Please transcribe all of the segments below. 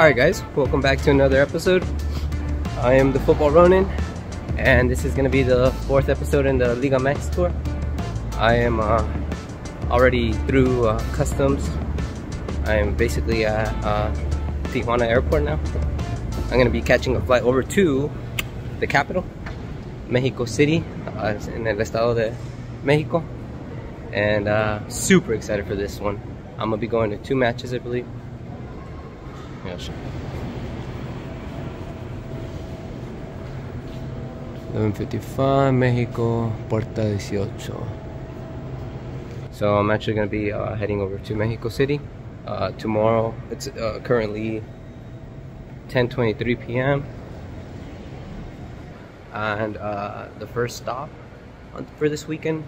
Alright guys, welcome back to another episode. I am the Football Ronin and this is going to be the fourth episode in the Liga MX tour. I am uh, already through uh, customs. I am basically at uh, Tijuana airport now. I'm going to be catching a flight over to the capital, Mexico City, uh, in el estado de Mexico. And uh, super excited for this one. I'm going to be going to two matches I believe. 11.55 Mexico Puerta 18 so I'm actually gonna be uh, heading over to Mexico City uh, tomorrow it's uh, currently 10:23 p.m. and uh, the first stop for this weekend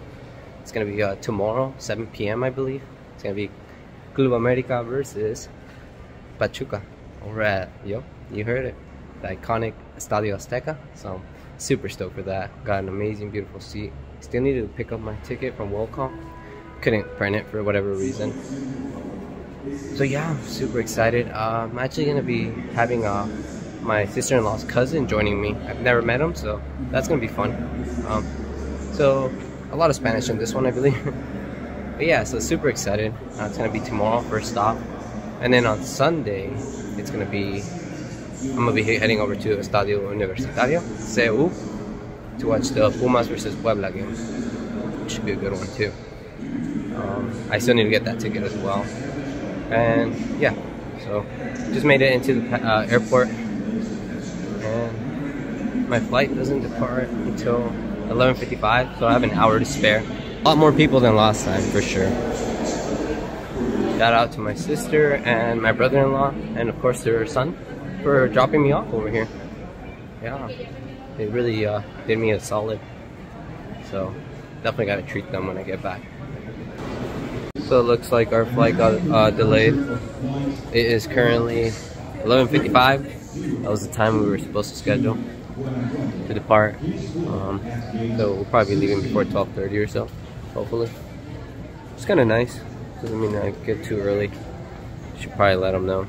it's gonna be uh, tomorrow 7 p.m. I believe it's gonna be Club America versus Pachuca over at yo you heard it the iconic Estadio Azteca so super stoked for that. Got an amazing beautiful seat. Still need to pick up my ticket from will call couldn't print it for whatever reason. So yeah I'm super excited. Uh, I'm actually gonna be having uh, my sister-in-law's cousin joining me. I've never met him so that's gonna be fun. Um, so a lot of Spanish in this one I believe. But yeah so super excited. Uh, it's gonna be tomorrow first stop and then on Sunday it's gonna be I'm gonna be heading over to Estadio Universitario, CU, to watch the Pumas versus Puebla game. Should be a good one too. Um, I still need to get that ticket as well. And yeah, so just made it into the uh, airport, and my flight doesn't depart until 11:55, so I have an hour to spare. A lot more people than last time for sure. Shout out to my sister and my brother-in-law, and of course their son for dropping me off over here. Yeah, they really uh, did me a solid. So definitely got to treat them when I get back. So it looks like our flight got uh, delayed. It is currently 11.55. That was the time we were supposed to schedule to depart. Um, so we'll probably be leaving before 12.30 or so, hopefully. It's kind of nice. Doesn't mean I get too early. Should probably let them know.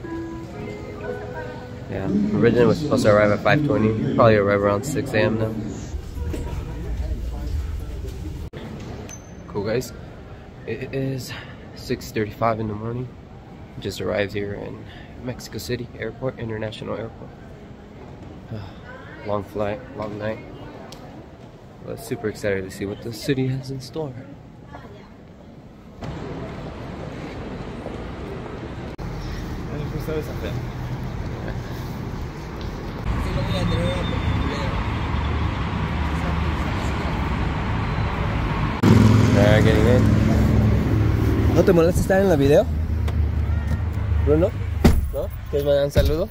Yeah, originally was supposed to arrive at 5.20. Probably arrive around 6 a.m. now. Cool guys. It is 6.35 in the morning. Just arrived here in Mexico City Airport, International Airport. long flight, long night. But super excited to see what the city has in store. In. ¿No te molesta estar en la video? Bruno? ¿No? ¿Quieres mandar un saludo?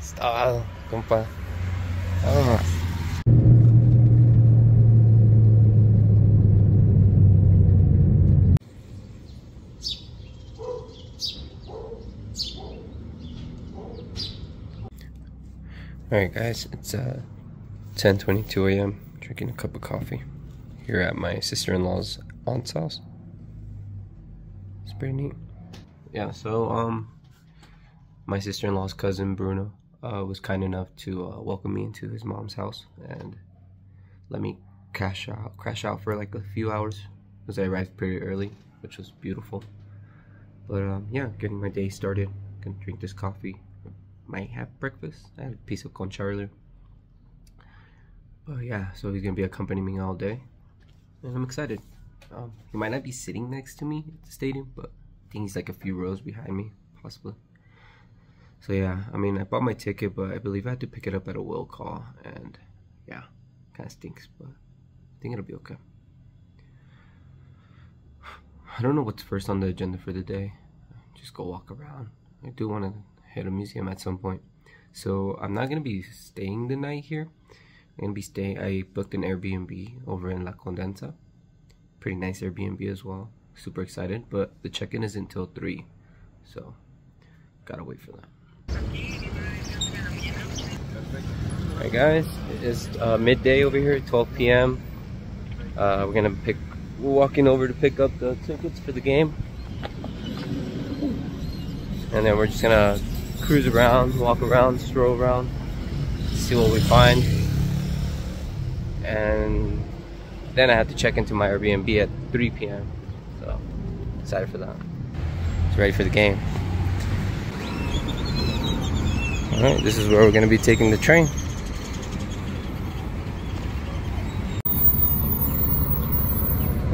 Estaba, compa. Vámonos. Alright guys, it's uh 10.22 a.m. Drinking a cup of coffee here at my sister-in-law's aunt's house. It's pretty neat. Yeah, so um my sister-in-law's cousin Bruno uh, was kind enough to uh, welcome me into his mom's house and let me crash out crash out for like a few hours because I arrived pretty early, which was beautiful. But um, yeah, getting my day started. Gonna drink this coffee might have breakfast. I had a piece of concha earlier. But yeah, so he's gonna be accompanying me all day. And I'm excited. Um, he might not be sitting next to me at the stadium, but I think he's like a few rows behind me, possibly. So yeah, I mean, I bought my ticket, but I believe I had to pick it up at a will call, and yeah, kind of stinks, but I think it'll be okay. I don't know what's first on the agenda for the day. Just go walk around. I do want to hit a museum at some point. So I'm not gonna be staying the night here. I'm gonna be staying. I booked an Airbnb over in La Condesa. Pretty nice Airbnb as well. Super excited, but the check-in is until three, so gotta wait for that. Alright guys, it is uh, midday over here, 12 p.m. Uh, we're gonna pick. We're walking over to pick up the tickets for the game, and then we're just gonna cruise around, walk around, stroll around, see what we find. And then I have to check into my Airbnb at 3 p.m. So excited for that. It's ready for the game. Alright, this is where we're gonna be taking the train.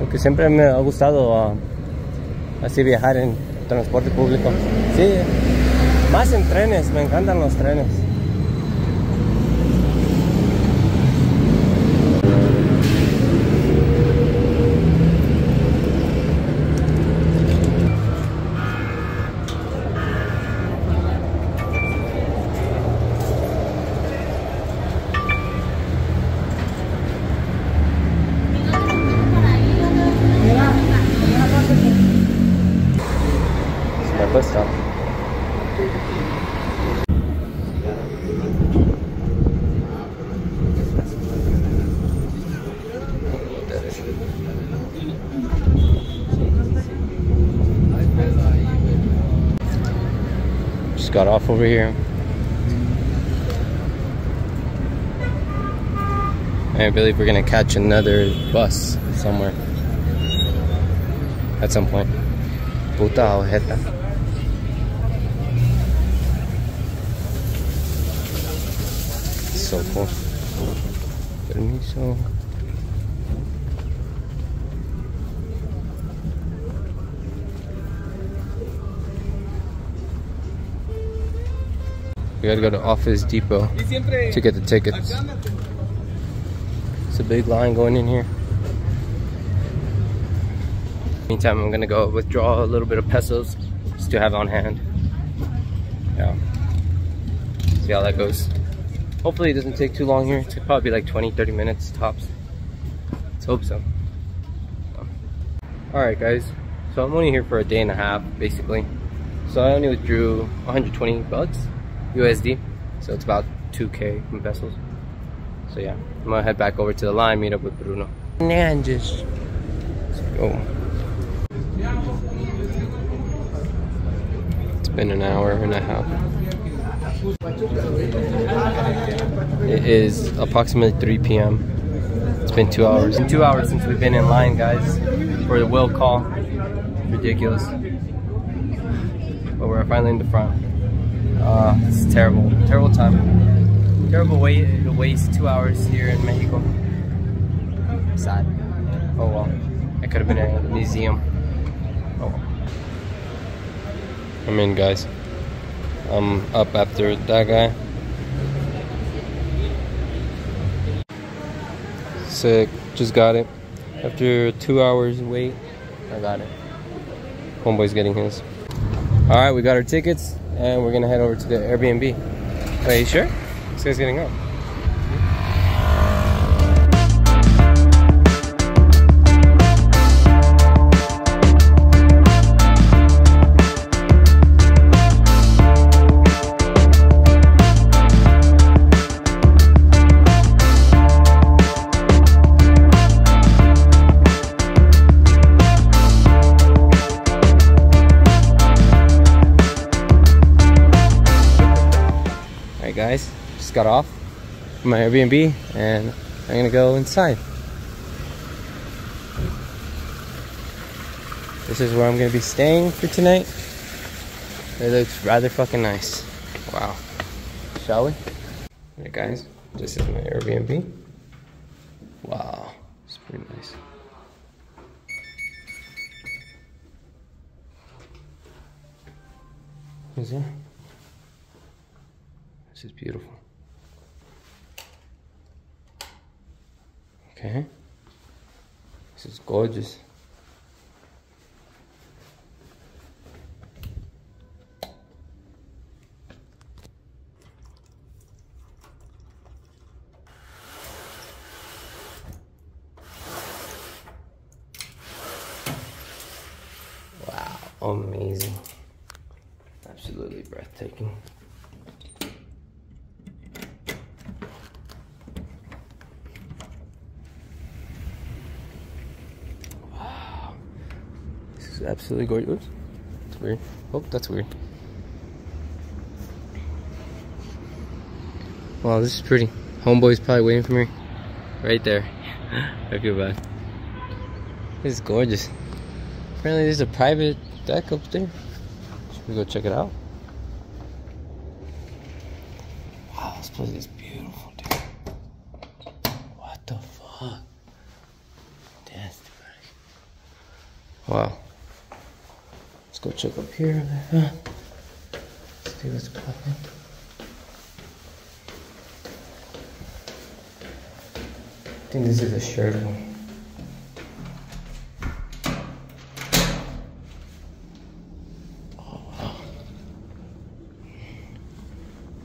Porque siempre me ha gustado uh, así viajar en transporte público. Sí, más en trenes, me encantan los trenes. Got off over here. I believe we're gonna catch another bus somewhere at some point. Puta ojeta. So cool. Permiso. We gotta go to Office Depot to get the tickets. It's a big line going in here. Meantime, I'm gonna go withdraw a little bit of pesos just to have on hand. Yeah. See how that goes. Hopefully it doesn't take too long here. It's probably like 20, 30 minutes tops. Let's hope so. Alright guys, so I'm only here for a day and a half basically. So I only withdrew 120 bucks USD. So it's about 2k in pesos. So yeah, I'm gonna head back over to the line, meet up with Bruno. And just go. It's been an hour and a half. It is approximately 3 p.m. It's been two hours. Two hours since we've been in line, guys, for the will call. Ridiculous. But we're finally in the front. Uh, it's terrible. Terrible time. Terrible way to waste two hours here in Mexico. Sad. Oh well. I could have been a museum. Oh well. I'm in, guys. I'm up after that guy. Sick. Just got it. After two hours wait, I got it. Homeboy's getting his. Alright, we got our tickets and we're gonna head over to the Airbnb. Wait, you sure? This guy's getting up. Got off my Airbnb and I'm gonna go inside. This is where I'm gonna be staying for tonight. It looks rather fucking nice. Wow. Shall we? Alright guys, this is my Airbnb. Wow, it's pretty nice. Is it? This is beautiful. Okay. This is gorgeous. Wow, amazing. Absolutely breathtaking. It's absolutely gorgeous. Oops. That's weird. Oh, that's weird. Wow, this is pretty. Homeboy's probably waiting for me. Right there. okay, bye. This is gorgeous. Apparently there's a private deck up there. Should we go check it out? Wow, this place is check up here. Let's see what's popping. I think this is a shirt one. Oh wow.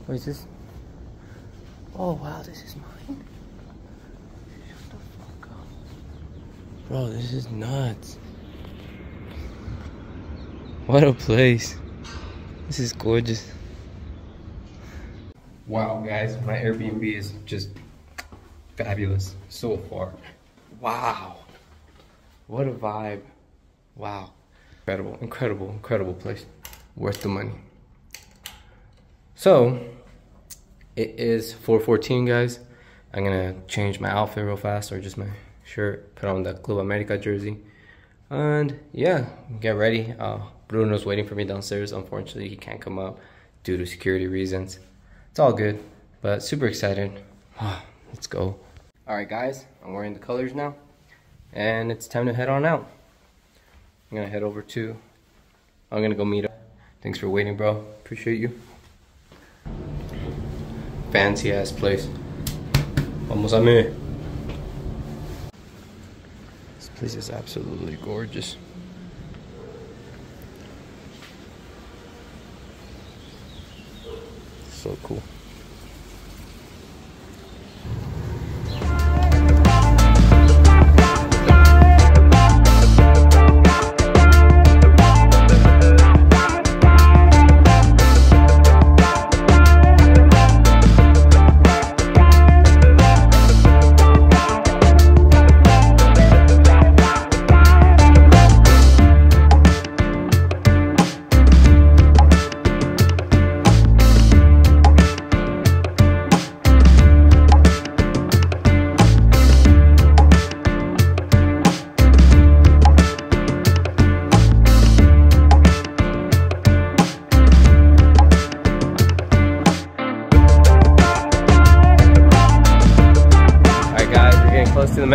What is this? Oh wow, this is mine. Shut the fuck up. Bro, this is nuts. What a place. This is gorgeous. Wow, guys, my Airbnb is just fabulous so far. Wow. What a vibe. Wow. Incredible, incredible, incredible place. Worth the money. So, it is 414, guys. I'm gonna change my outfit real fast, or just my shirt, put on the Club America jersey. And yeah, get ready. Uh, Bruno's waiting for me downstairs. Unfortunately, he can't come up due to security reasons. It's all good, but super excited. Let's go. All right, guys, I'm wearing the colors now, and it's time to head on out. I'm gonna head over to, I'm gonna go meet up. Thanks for waiting, bro. Appreciate you. Fancy ass place. Vamos a me. This is absolutely gorgeous. So cool.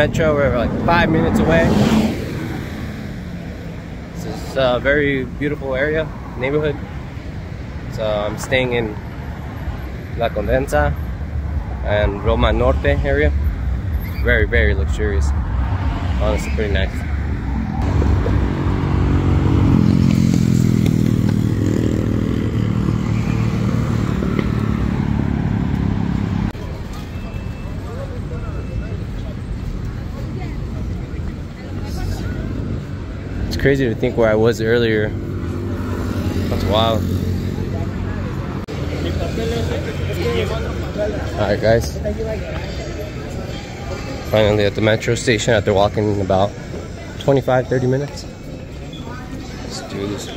Metro. We're like five minutes away. This is a very beautiful area, neighborhood. So I'm staying in La Condesa and Roma Norte area. Very, very luxurious. Honestly, pretty nice. Crazy to think where I was earlier. That's wild. Alright guys. Finally at the metro station after walking in about 25-30 minutes. Let's do this.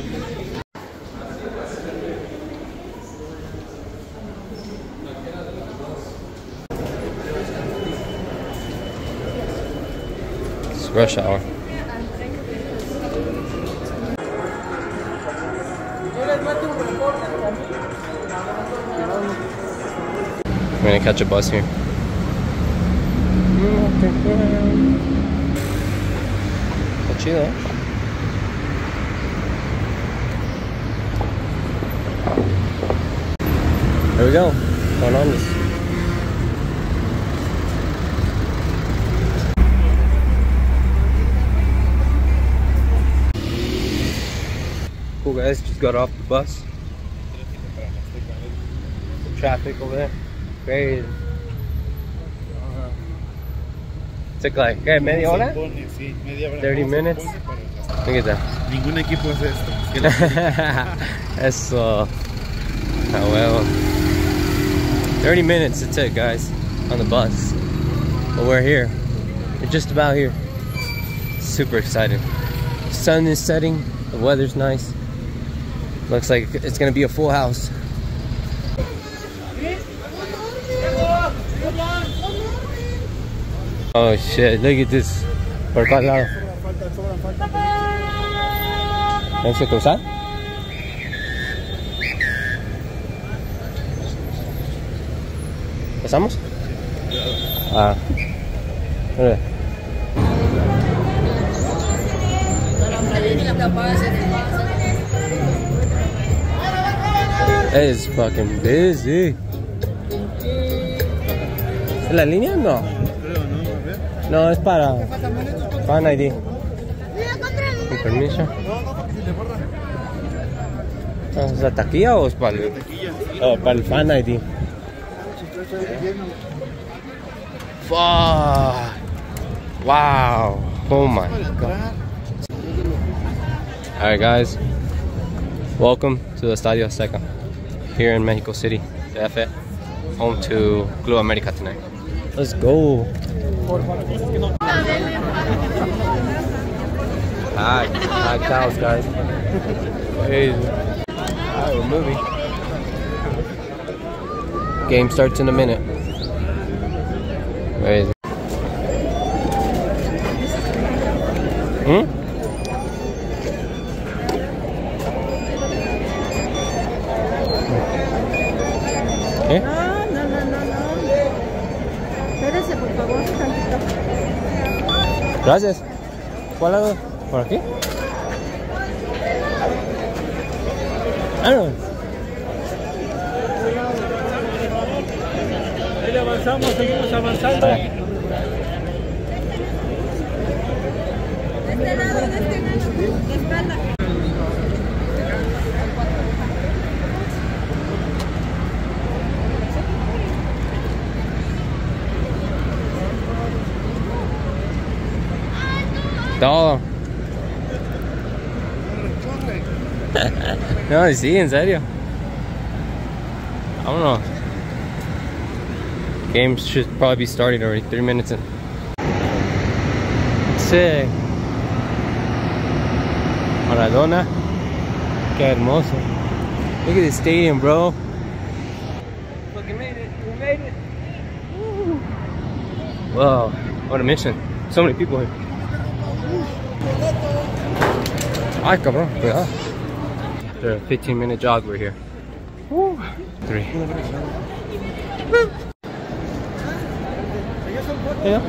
It's rush hour. I'm gonna catch a bus here. Está chido, ¿eh? There we go. This. Cool guys, just got off the bus. Traffic over there. Crazy. Uh, took like, ¿qué? ¿Media hora? Sí, 30 minutes? Look at that. Ningún equipo hace esto. Eso. Ah, well. 30 minutes it took, guys, on the bus. But we're here. We're just about here. Super excited. Sun is setting. The weather's nice. Looks like it's gonna be a full house. Oh shit, look at this. Por cada lado. ¿Tienes que cruzar? ¿Pasamos? Ah. Es fucking busy. ¿Es la línea? No. No, es para Fan ID. Con permiso. ¿Es la taquilla o es para el, oh, para el Fan ID? Fuck. Wow. Oh my god. Alright guys. Welcome to the Estadio Azteca here in Mexico City, the FA, home to Club America tonight. Let's go. Hi, hi cows guys. Crazy. Alright, we're moving. Game starts in a minute. Crazy. Hmm? Gracias. ¿Cuál lado? ¿Por aquí? Ah, no. Ahí avanzamos, seguimos avanzando. De este lado, de este lado. Todo. No, sí, en serio. Vámonos. Game should probably be starting already. Three minutes in. Sick. Maradona. Qué hermoso. Look at this stadium, bro. Fucking made it. We made it. Woo. Wow. What a mission. So many people here. Ay, cabrón, cuidado. After a 15 minute jog, we're here. Woo. Three. Yeah.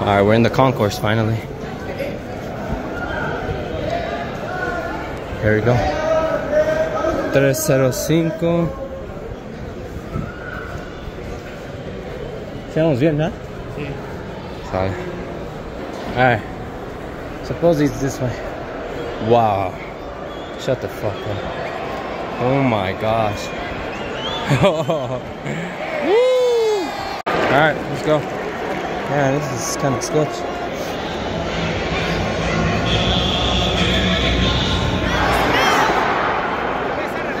Alright, we're in the concourse finally. There we go. 305. Estamos bien, ¿no? Sorry. Alright. Suppose it's this way. Wow. Shut the fuck up. Oh my gosh. Alright, let's go. Yeah, this is kind of sketch.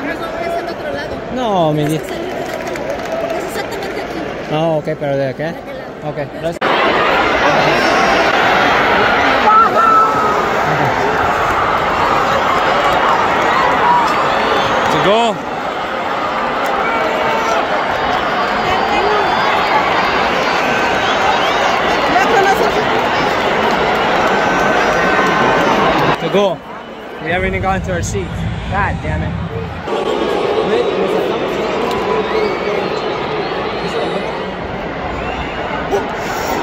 Es en otro lado. No, mi Es exactamente aquí. No, ok, pero de qué? De aquel lado. Ok, gracias. To go. To go. We haven't even gotten to our seats. God damn it.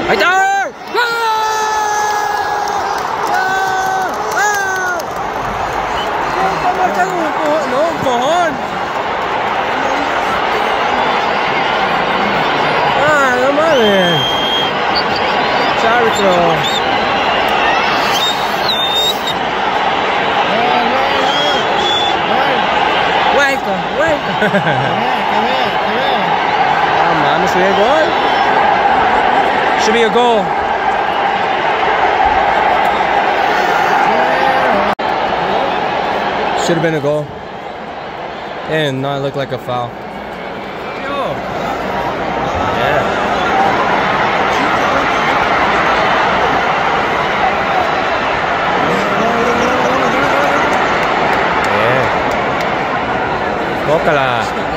Ahí está. Empujón. No, un empujón. Ah, no mames. Ese árbitro. Hueco, hueco. Ah, mames, se ve gol. Should be a goal. Should have been a goal. And not look like a foul. Yeah.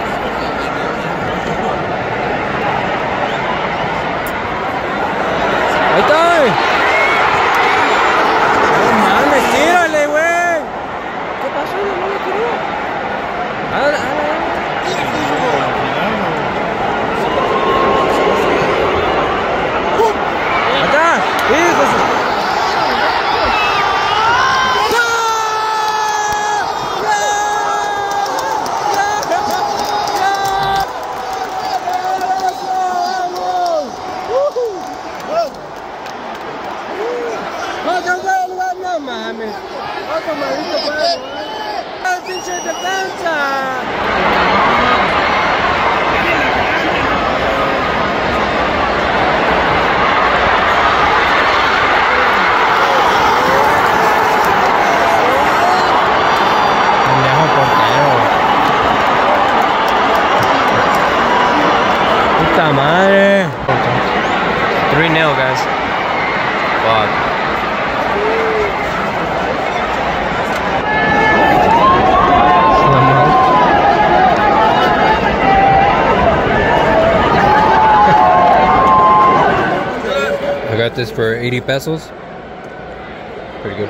I got this for 80 pesos. Pretty good.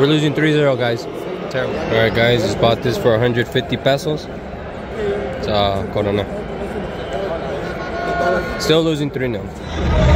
We're losing 3-0, guys. Terrible. All right, guys, just bought this for 150 pesos. It's uh, Corona. Still losing 3-0.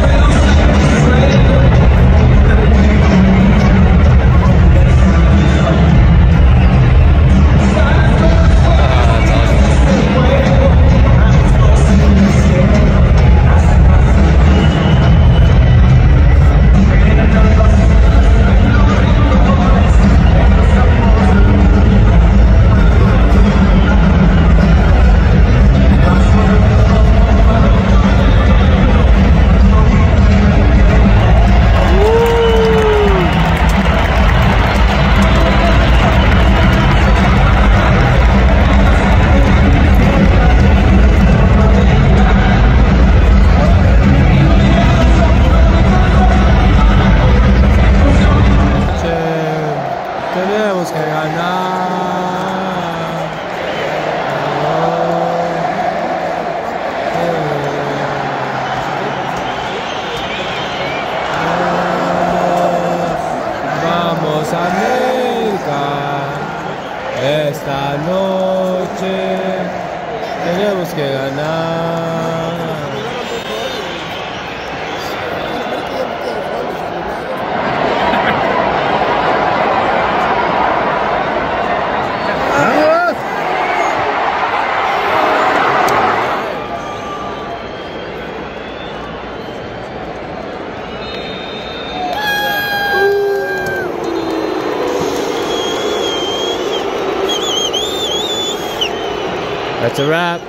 A wrap.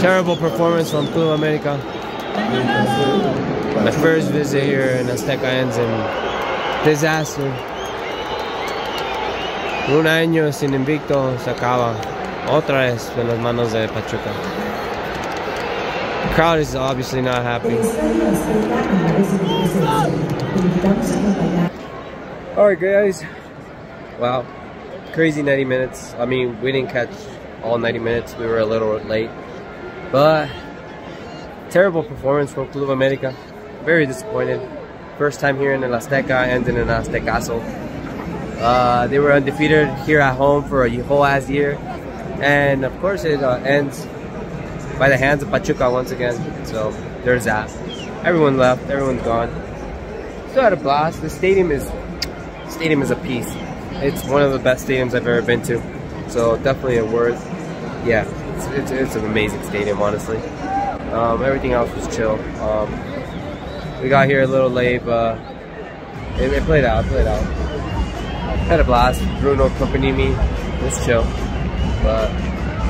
Terrible performance from Club America. My first visit here in Azteca ends in disaster. Un año sin invicto se acaba. Otra vez en las manos de Pachuca. The crowd is obviously not happy. Alright, guys. Wow. Crazy 90 minutes. I mean, we didn't catch all 90 minutes. We were a little late. But terrible performance from Club America. Very disappointed. First time here in El Azteca, and in Aztecazo. Uh, they were undefeated here at home for a whole ass year. And of course, it uh, ends by the hands of Pachuca once again. So there's that. Everyone left. Everyone's gone. Still had a blast. The stadium is stadium is a piece. It's one of the best stadiums I've ever been to. So definitely a worth. Yeah, it's, it's, it's an amazing stadium, honestly. Um, everything else was chill. Um, we got here a little late, but it, it played out. It played out. Had a blast. Bruno accompanied me. It was chill. But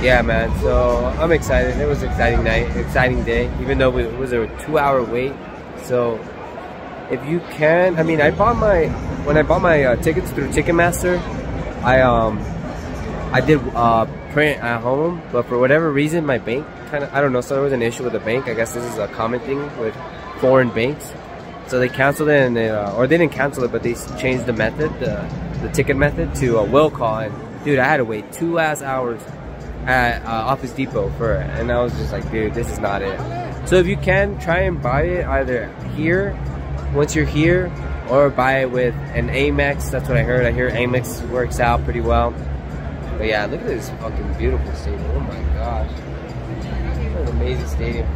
yeah, man. So I'm excited. It was an exciting night, exciting day. Even though it was a two-hour wait. So if you can, I mean, I bought my when I bought my uh, tickets through Ticketmaster. I um I did uh, print at home, but for whatever reason, my bank kind of I don't know. So there was an issue with the bank. I guess this is a common thing with foreign banks. So they canceled it, and they, uh, or they didn't cancel it, but they changed the method, the, the ticket method to a will call. And dude, I had to wait two ass hours at uh, Office Depot for it, and I was just like, dude, this is not it. So if you can, try and buy it either here, once you're here, or buy it with an Amex. That's what I heard. I hear Amex works out pretty well. But yeah, look at this fucking beautiful stadium. Oh my gosh. What an amazing stadium.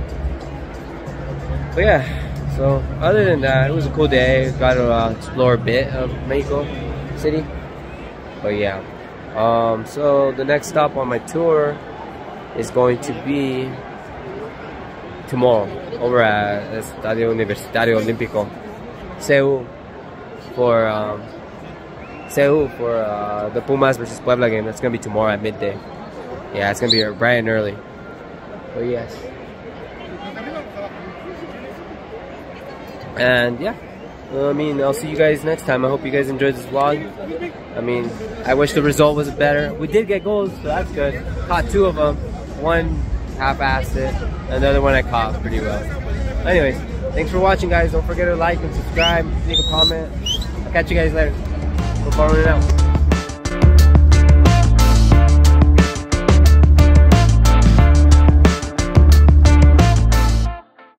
But yeah, so other than that, it was a cool day. Got to uh, explore a bit of Mexico City. But yeah. Um, so the next stop on my tour is going to be tomorrow over at Estadio Universitario Olímpico, CU, for um, CU for uh, the Pumas versus Puebla game. That's gonna be tomorrow at midday. Yeah, it's gonna be bright and early. But yes. And yeah, I mean, I'll see you guys next time. I hope you guys enjoyed this vlog. I mean, I wish the result was better. We did get goals, so that's good. Caught two of them. One half-assed it. And the other one I caught pretty well. Anyways, thanks for watching, guys. Don't forget to like and subscribe. Leave a comment. I'll catch you guys later. We're falling out.